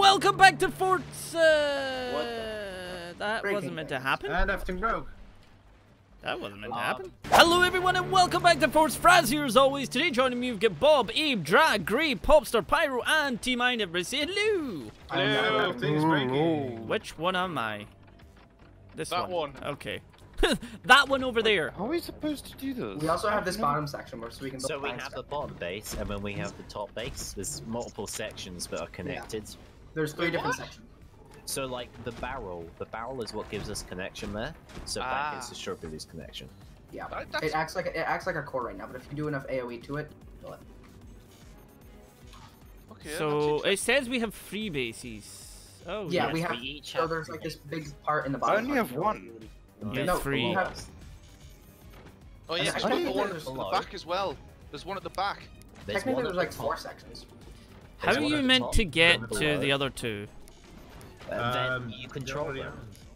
welcome back to Forts. Uh, that Breaking wasn't meant to happen. And everything broke. That wasn't meant to happen. Hello, everyone, and welcome back to Forts. Fraz here as always. Today, joining me, we've got Bob, Abe, Drag, Gray, Popstar, Pyro, and T Mine. Everybody say hello. And everything's breaking. Which one am I? This That one. Okay. that one over there. How are we supposed to do this? We also have this bottom section where so we can. So we have the bottom base, and then we have the top base. There's multiple sections that are connected. There's three different sections. So like the barrel, the barrel is what gives us connection there. So that Ah. gets destroyed with this connection. Yeah. That- It acts like it acts like a core right now, but if you do enough AOE to it, kill it. Okay, So it says we have three bases. Oh Yeah, yes, we have. we each so have there's like this big part in the bottom. I only have one. Yeah, No, three. we have- Oh yeah, there's one at the back as well. There's one at the back. There's Technically, there's like four sections. How are you meant top, to get to the other two? And then Um, you control them.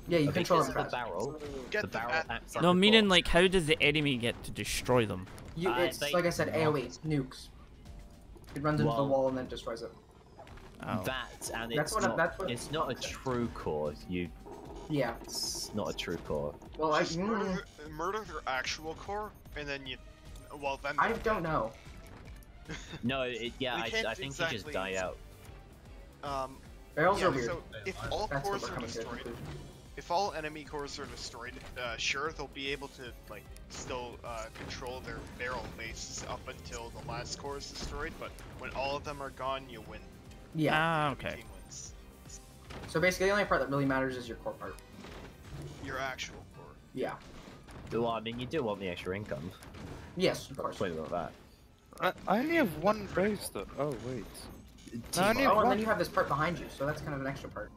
Yeah, you control them the barrel, Get the the barrel bat- acts No, a meaning like how does the enemy get to destroy them? You, Uh, it's they- like I said, AOE nukes. It runs into the wall and then destroys it. Oh. that, and That's it's what not. that's what- It's not a true core. You, Yeah. it's not a true core. Well, I, Just murder, their- murder their actual core, and then you. Well, then. I don't know. No, it, yeah, I, I think you just exactly- die out. Um, Barrels yeah, are weird. so if all That's cores we're are coming to. a destroyed, if all enemy cores are destroyed, uh, sure they'll be able to like still uh, control their barrel bases up until the last core is destroyed. But when all of them are gone, you win. Yeah. Ah, okay. wins. So basically, the only part that really matters is your core part. Your actual core. Yeah. Well, I mean, you do want the extra income. Yes, of course. Put it like that. I, I only have one base though. Oh wait. No, I only Oh, have and one. then you have this part behind you, so that's kind of an extra part.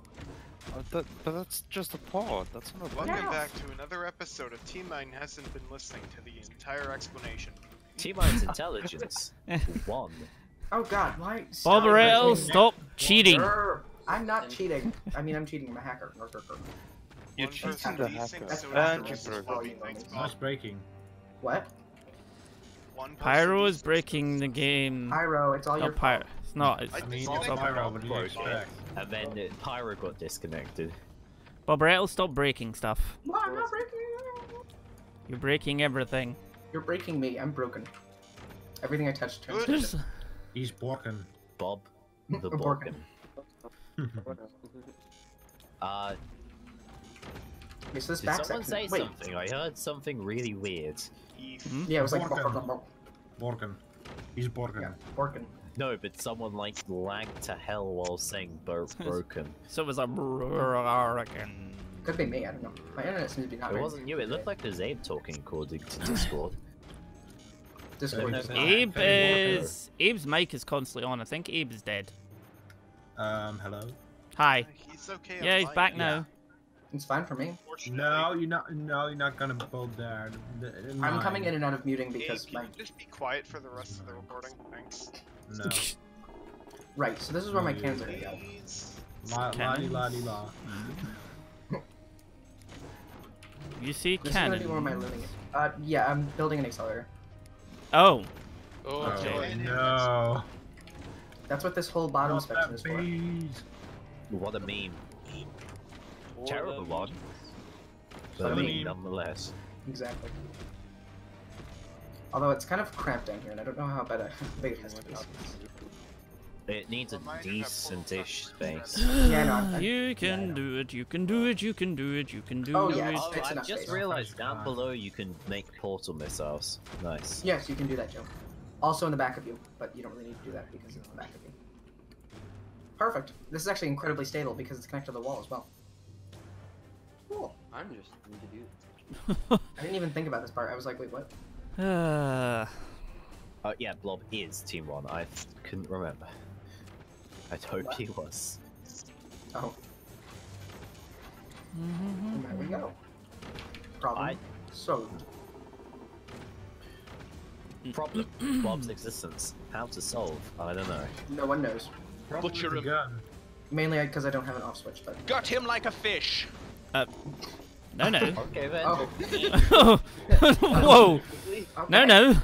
Oh, that, but that's just a pod. That's not a Welcome Yeah. back to another episode of T-Mine hasn't been listening to the entire explanation. T-Mine's intelligence one. Oh God, why? stop Barbarell, stop cheating. I'm not cheating. I mean, I'm cheating. I'm a hacker. You're cheating the hacker. so you is broke floppy it. things, Nice breaking. What? One Pyro is breaking the game. Pyro, it's all your Not Pyro. It's not. It's, I I mean, It's it's all pyro, what do you broke. expect? And then uh, Pyro got disconnected. Barbarell, stop breaking stuff. No, I'm not breaking. You're breaking everything. You're breaking me. I'm broken. Everything I touch turns to There's. He's borking. Bob, the Borkin. Borkin. Uh, Okay, so this did back someone section. say Wait. something? I heard something really weird. Hmm? Yeah, it was like Borkin. Borkin. He's borking. Yeah, Borkin. No, but someone like lagged to hell while saying bro- broken. so it was like broken. Could be me. I don't know. My internet seems to be not. It very wasn't you. It looked like it was Abe talking according to Discord. Discord. No, just- no. Abe is. Abe's mic is constantly on. I think Abe is dead. Um, hello? Hi. He's okay. Yeah, he's back now. It's fine for me. No, you're not. No, you're not gonna build there. The- the- I'm coming in and out of muting Abe, because can my you just be quiet for the rest of the recording? Thanks. No. right. So this is where my cans are gonna go. Please. La la Cannons. la di la. You see This is gonna be where my cannon. living. Uh, yeah, I'm building an accelerator. Oh. Oh, Oh, okay. no. That's what this whole bottom Not section that is for. What a meme. Terrible one. But a I meme mean- nonetheless. Exactly. Although it's kind of cramped down here, and I don't know how bad I, big it has to be. It needs a Well, mine have decent-ish space. Yeah, no, I'm- You yeah, I can know. do it. You can do it. You can do it. You can do Oh, it. yeah, Oh, it's I enough just space. realized down below you can make portal missiles. Nice. Yes, you can do that, Joe. Also in the back of you, but you don't really need to do that because it's in the back of you. Perfect. This is actually incredibly stable because it's connected to the wall as well. Cool. I'm just need to do I didn't even think about this part. I was like, wait, what? Uh, Oh yeah, Blob is Team One. I couldn't remember. I'd hope he was. Oh. And there we go. Problem I- solved. Problem. Blob's existence. How to solve? I don't know. No one knows. Butcher The him. gun. Mainly uh, because I don't have an off switch, but. Got him like a fish. Uh, no, no. Okay then. Oh. Whoa. Okay. No, no.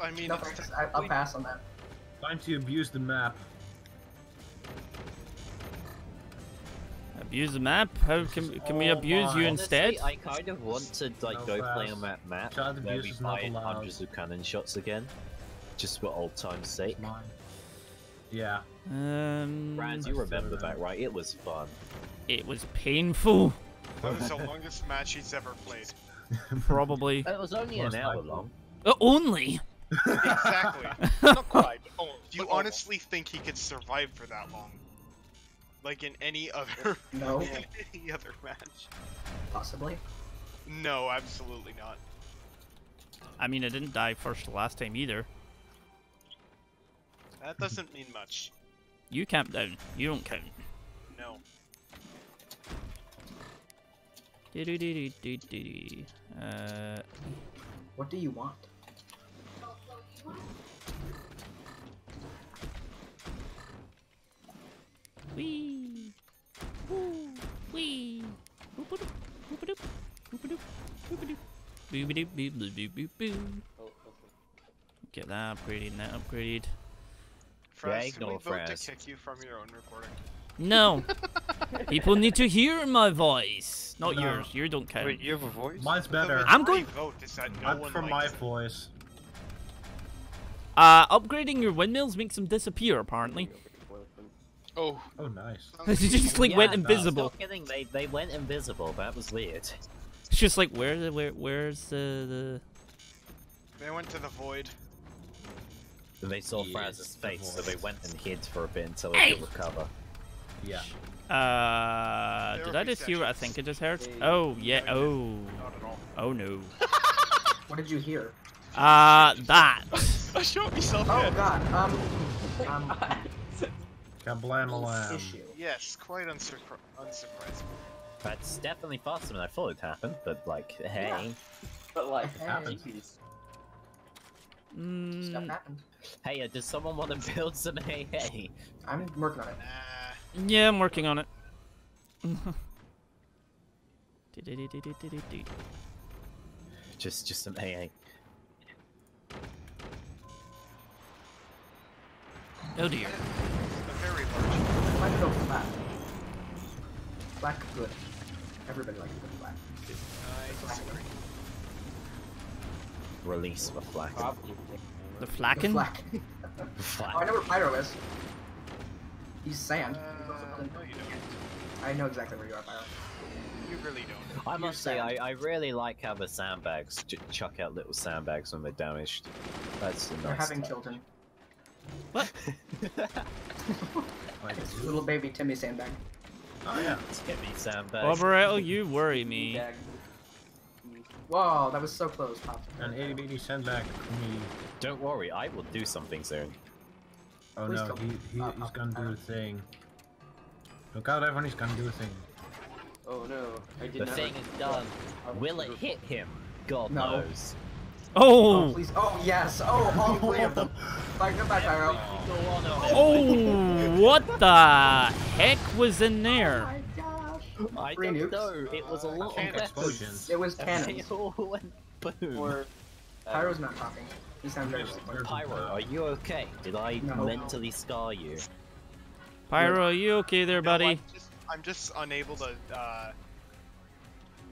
I mean, No, it's. I, I'll pass on that. Time to abuse the map. Abuse the map? How can can we Oh abuse my. you Honestly. I kind of want to like No go play on that map Child where abuse we is not allowed. hundreds of cannon shots again, just for old time's sake. Yeah. Um, Raz, you remember that. that, right? It was fun. it was painful. That was the longest match he's ever played. Probably. It was only an hour likely. long. Uh, only. Exactly. Not quite. but almost, Do you but almost. honestly think he could survive for that long? Like in any other No, any other match? possibly. No, absolutely not. I mean, I didn't die first last time either. That doesn't mean much. You camp down. You don't count. Do-do-do-do-do-do. Uh, What do you want? wee. Woo. Wee. Boop-a-doop. Boop-a-doop. Boop-a-doop. Boop-a-doop. Boop-a-doop. Boop-a-doop. Oh, okay. Get that upgraded, that upgraded. Fraz, can ignore we vote to kick you from your own recording? No. People need to hear my voice. Not No. yours. You don't count. Wait, you have a voice? Mine's better. I'm majority going- vote is that no I'm for my it. voice. Uh, upgrading your windmills makes them disappear, apparently. Oh, Oh, nice. They just like Yeah, went invisible. Stop kidding. They they went invisible. That was weird. It's just like where the where where's the the They went to the void. They saw Yes, Fraz's the face, so they went and hid for a bit until they Hey! could recover. Yeah. uh did I Therapy just hear what I think I just heard? Hey. Oh yeah, No, oh Not at all. oh no. What did you hear? Uh that. I shot myself Oh dead. god, um, um, Kablam issue. Yes, quite unsurpri- unsurprising. That's definitely faster than I thought it happened, but like, hey, But like, Hey. jeez. Stuff Mm, happened. hey, uh, does someone want to build some AA? I'm working on it. Nah. Yeah, I'm working on it. Just, just some AA. Oh dear. A very large. Why did it go flat? Black, good. Everybody likes good black. I. Release the flag. Probably. The The flacken? black. oh, I know where Pyro is. He's sand. Uh, no, you don't. I know exactly where you are, Pyro. You really don't. I must say. I, I really like how the sandbags j- chuck out little sandbags when they're damaged. That's a They're having touch. children. What? Like, It's little baby Timmy sandbag. oh yeah. Timmy sandbag. Barbarella, you worry me. Gag. Whoa, that was so close, Pop. An itty bitty sandbag me. Don't worry, I will do something soon. Oh Please no, don't. he, he Uh, he's uh, gonna do uh. a thing. Look out, everyone! He's gonna do a thing. Oh no, I did The not. thing is done. Will it hit him? God No. knows. Oh, Oh! please. Oh, yes. Oh, all three of them. Back, come back, Pyro. Oh, what the heck was in there? I Three don't nukes? know. It was a lot of explosions. It was They cannons. all went boom. Or, uh, Pyro's not talking. He sounds very. Pyro, are you okay? Did I No. mentally scar you? Pyro, are you okay there, No, buddy? I'm just, I'm just unable to uh,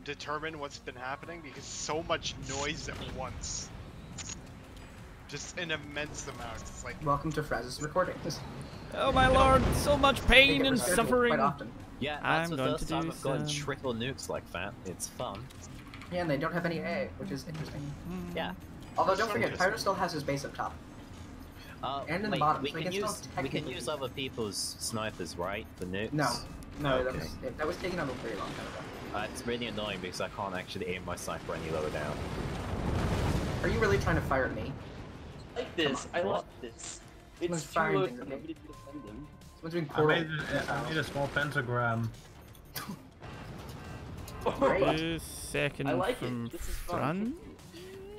determine what's been happening because so much noise at once. Just an immense amount. It's like Welcome to Fraz's recordings. Oh my lord, so much They pain get and rescheduled suffering. Quite often. Yeah, that's I'm the going first to time do I've gotten some- triple nukes like that. It's fun. Yeah, and they don't have any A, which is interesting. Yeah. Although, don't forget, Pyro still has his base up top. Uh, And in the bottom, we so can can use we can use other people's snipers, right? For nukes. No. No, that was that was taken out a very long time ago. Uh, it's really annoying because I can't actually aim my sniper any lower down. Are you really trying to fire at me? like this. on, I love this. It's too firing low things at me. nobody to defend them. Someone's doing I portal. made, a, I made a small pentagram. Great. Two second I like from it. This is fun.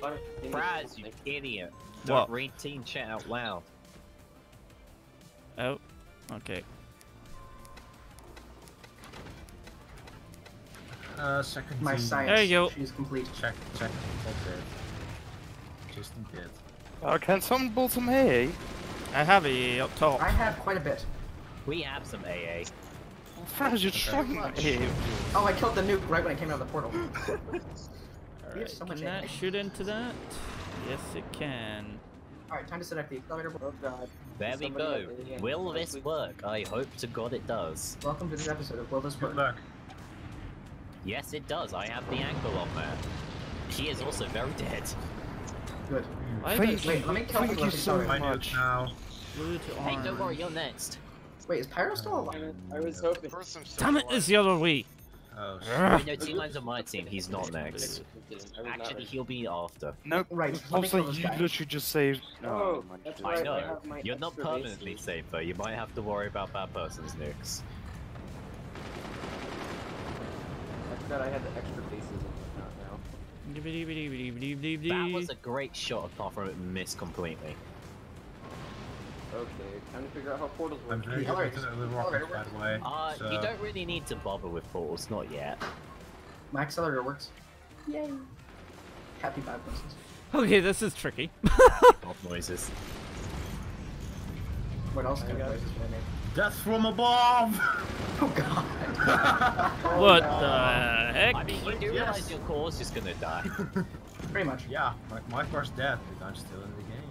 front. Fire- Fraz, you Like, idiot! What? Don't read team chat out loud. Oh, okay. Uh, second My team. science. There you go. She's complete. Check, check. All dead. Just dead. Oh, can someone build some hay? I have a up top. I have quite a bit. We have some AA. Franz, you're trying to hit. Oh, I killed the nuke right when I came out of the portal. Alright, so much can that shoot into that? Yes, it can. Alright, time to set up the accelerator. Oh god. There we go. the Will end. this work? I hope to God it does. Welcome to this episode of Will This Good Work? luck. Yes, it does. I have the angle on there. He is also very dead. Good. Why Thank is you. Wait, let me kill Thank the you so accelerator. My much. now. blue to Hey, don't worry, you're next. Wait, is Pyro still alive? I was hoping. First, I'm still Damn it, it's the other way. Oh, shit. Ugh. Wait, no, T-Mine's on my team. He's not next. I was not Actually, he'll be after. No, Right, let also you guy. literally just saved. No, Oh, oh that's I right, I know. have my You're not permanently bases. safe though. You might have to worry about that person's nukes. I forgot I had the extra bases and whatnot now. That was a great shot, apart from it missed completely. Okay, time to figure out how portals work. I'm work. very Yeah, good alright. at the rockets, by the way. Uh, so- you don't really need to bother with portals, not yet. My accelerator works. Yay. Happy five voices. Okay, this is tricky. Not noises. What else I kind of got it. voices would I make? Death from above! Oh god. what no. the heck? I mean, you do Yes. realize your core's just gonna die. Pretty much. yeah, like my first death, but I'm still in the game.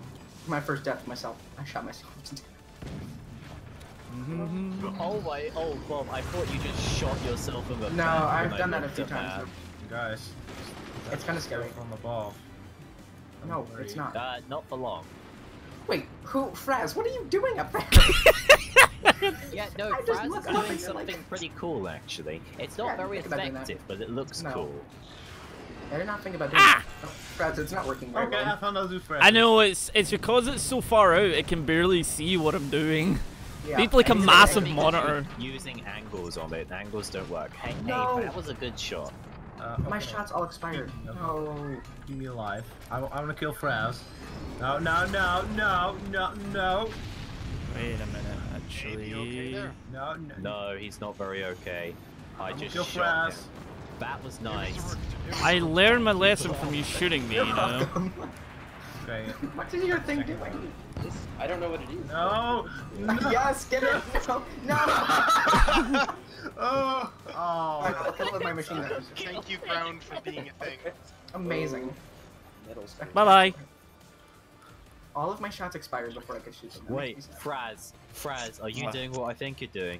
My first death myself. I shot myself. oh my, oh Bob, I thought you just shot yourself in the No, I've done that a few times. that. Guys, It's kinda scary. From above. Don't No, worry. it's not. Uh, not for long. Wait, who? Fraz, what are you doing up there? Yeah, no, I just Fraz looked is doing and you're like- something pretty cool actually. It's not Yeah, very think about doing that. effective, but it looks No. cool. I did not think about doing Ah! that. Fraz, it's not working very Okay, well. have fun, I'll do I know it's it's because it's so far out. It can barely see what I'm doing. Yeah, Need like a need massive Because monitor. Using angles on it, angles don't work. Hey, No. hey, that was a good shot. Uh, My shots all expired. Okay. No. Keep me alive. I, I want to kill Fraz. No, no, no, no, no, no, Wait a minute, Maybe you okay actually. no, no. No, he's not very okay. I I'm just kill shot Fraz. him. That was nice. worked. It was I learned my lesson from you shooting me, You're know. welcome. Okay. what is your thing doing? I don't know what it is. No. yes, get it. No. no. oh. I'll Oh. kill it with my machine gun. Thank you, ground, for being a thing. Amazing. Metal screen. Bye bye. All of my shots expired before I could shoot them. That Wait, makes. Fraz, Fraz, are you What? doing what I think you're doing?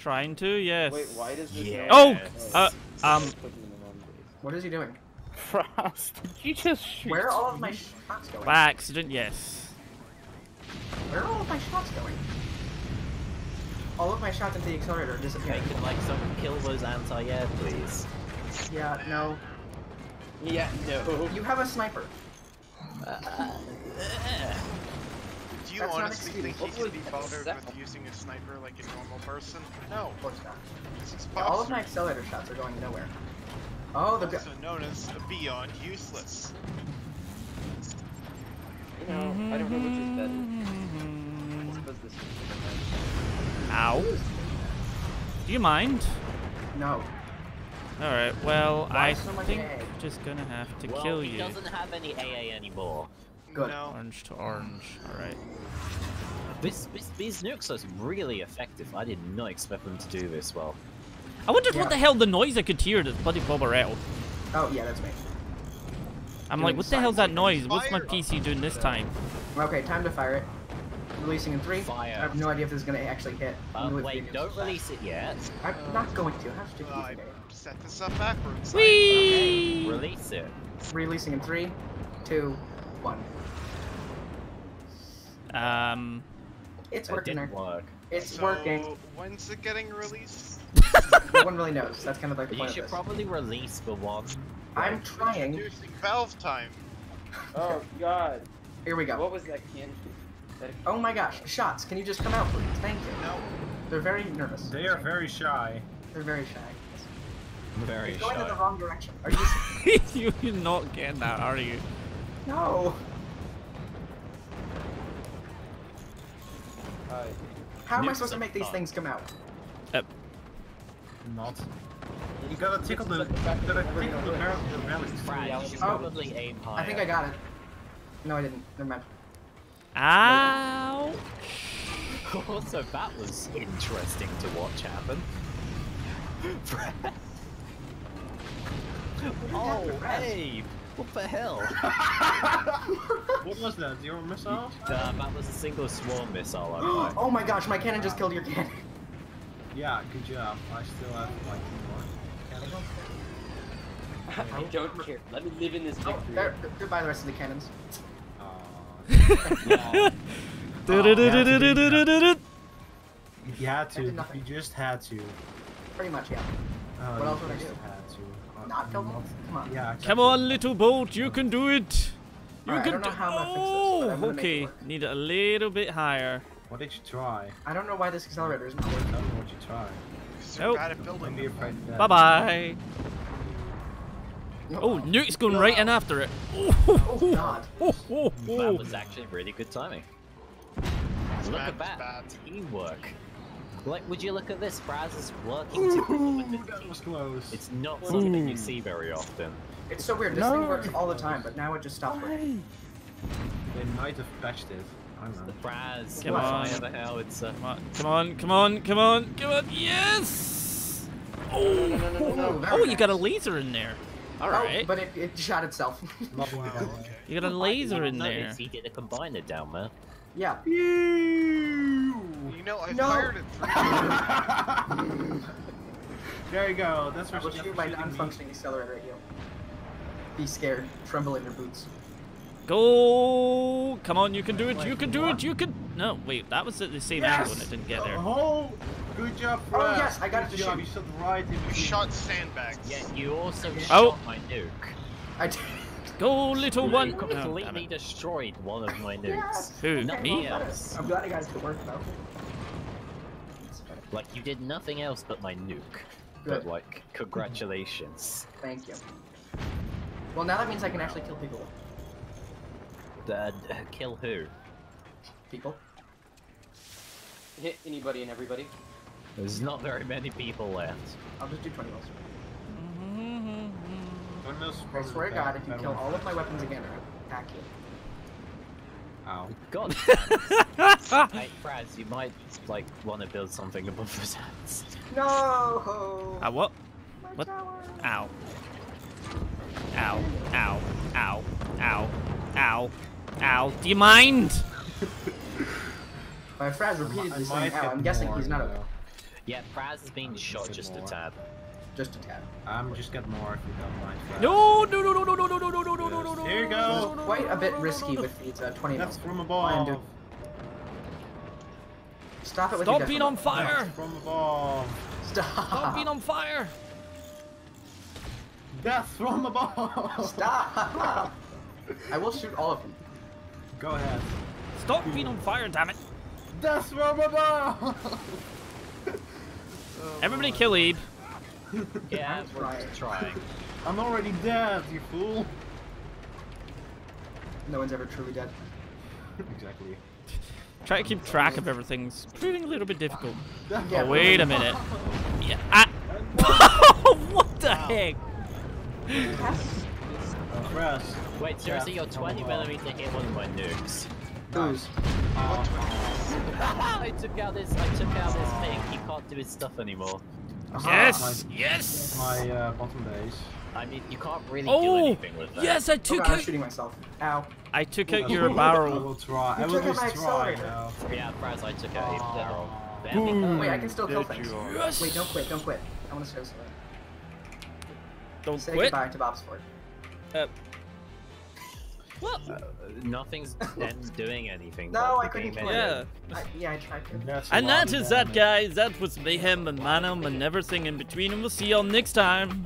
Trying to, yes. Wait, why does this? Yeah. Oh, uh, um, Someone's putting in the wrong base. What is he doing? Frost, did you just shoot? Where are all of my shots going? By accident, yes. Where are all of my shots going? All of my shots into the accelerator are Hey, disappearing. can like someone kill those anti-air, please? Yeah, no. Yeah, no. You have a sniper. Do you That's not honestly think he What can be bothered with using a sniper like a normal person? No, Of course not. this is Yeah, all of my accelerator shots are going nowhere. Oh, the also known as beyond useless. You know, I don't know which is better. I suppose this is better. Ow. Do you mind? no. Alright, well, Why I so much think egg? just gonna have to well, kill you. he doesn't have any AA anymore. Good. No. Orange to orange. Alright. This, this these nukes are really effective. I did not expect them to do this well. I wondered Yeah. what the hell the noise I could hear this bloody bubble rattle. Oh, yeah, that's me. I'm Doing like, what the hell's that silent noise? What's my. PC doing this time? Okay, time to fire it. Releasing in three. Fire. I have no idea if this is gonna actually hit. Uh, wait, videos. don't release it yet. I'm not going to. How stupid Uh, is I set this up backwards. Whee! Release it. Releasing in three, two, one. Um, It's working. didn't work. It's so, working. when's it getting released? no one really knows. That's kind of like the You point should of this. probably release the one. I'm trying. Introducing valve time. Oh god. Here we go. What was that can? That Oh my gosh, shots. Can you just come out, please? Thank you. No. They're very nervous. They are very shy. They're very shy. Very You're going in the wrong direction. Are you? you're not getting that, are you? No. uh, How am I supposed to make these things come out? Yep. Not. You gotta tickle the, you gotta tickle the barrel of your belly. Fran, you should Oh. probably aim higher. I think I got it. No, I didn't. Never mind. Ow! also, that was interesting to watch happen. Oh, hey! What the hell? What was that? Zero missiles? Uh, that was a single swarm missile I oh my gosh, my cannon just killed your cannon. Yeah, good job. I still have like two more. cannons. I don't care. Let me live in this Oh, victory. there, goodbye the rest of the cannons. Aw. Du-du-du-du-du-du-du-du. you had I to. did nothing. You just had to. Pretty much, yeah. Oh, What you else would I just do? Had to. Not Come on. Yeah. Exactly. Come on, little boat. You can do it. You right, can do Oh, this, okay. Need it a little bit higher. What did you try? I don't know why this accelerator isn't working. What did you try? what you tried. Nope. Bye bye. Oh, Nuke's going no. right in after it. Oh, oh God. Oh, oh, oh. That was actually really good timing. Look bad, at that. Teamwork. Like, would you look at this? Braz is working together with Ooh, his that was close. It's not something you see hmm. very often. It's so weird. This thing works all the time, but now it just stopped working. They might have patched it. I don't The know. Braz, Come on. the howitzer. Come on, come on, come on, come on, come on. Yes! Oh, no, no, no, no, oh, very oh, you got a laser in there. All oh, right. Oh, but it, it shot itself. Wow. You got a laser in Notice there. He did a combiner down there. yeah. You know, I No. fired it three there you go. That's I what will shoot for my shooting non-functioning accelerator at you. Be scared. Tremble in your boots. Go! Come on, you can do it. You can do it. You can. No, wait, that was at the same Yes! angle and it didn't get there. Oh, good job, Oh, yes, I got it to job. shoot. You shot right in You between. shot sandbags. Yeah, you also Oh. shot my nuke. I did. Go, little You one. Oh, completely damn destroyed one of my nukes. Who? Not Me? me else. I'm glad I got it to work though. Like, you did nothing else but my nuke. Good. But, like, congratulations. Thank you. Well, now that means I can actually kill people. Uh, kill who? People. Hit anybody and everybody. There's not very many people left. I'll just do 20 rolls. One of I swear to God, if you kill all of my weapons again, I'll attack you. Ow. God. hey, Fraz, you might like want to build something above the tents. No! Ah, what? My what? tower. Ow. Ow. Ow. Ow. Ow. Ow. Ow. Do you mind? My Fraz I repeatedly might saying, ow, I'm guessing more, he's not you okay. Yeah, Fraz is being shot get just a more. tad. Just a tad. I'm just get more if you don't mind. No, no, no, no, no, no, no, no, no, no, no, no, no, no. Here you go. was quite a bit risky with these uh, 20 That's mils. from Fine, dude. above. Stop it with Stop your being death on fire. That's from above. Stop. Stop being on fire. Death from above. Stop. I will shoot all of them. Go ahead. Stop being on fire, damn it. Death from above. Everybody kill Ebe. Yeah, I'm we're trying. trying. I'm already dead, you fool. No one's ever truly dead. exactly. Try to keep track of everything's proving a little bit difficult. Yeah, Oh, from wait a minute. Yeah. Ah. what the heck? Uh, Press. Wait, seriously, Yeah, you're from 20 above. millimeter hit one of my nukes. Who's? I took out this. I took out this thing. He can't do his stuff anymore. Yes. Yes. my uh, bottom base. I mean, you can't really do Oh. anything with that. Yes, I Oh took god, I'm shooting myself. Ow. I took out your cool. I will try. I will just try now. Yeah, Fraz, I took out a barrel. Boom. Wait, I can still kill things. Yes. Wait, don't quit, don't quit. I want to show something. Don't Say quit. goodbye to Bob's Fort. Uh, Uh, nothing's then doing anything. No, I couldn't game kill yeah. I, yeah, I tried to. That's And that is that of is that, damage. guys. That was Mayhem and Manum and everything in between. And we'll see y'all next time.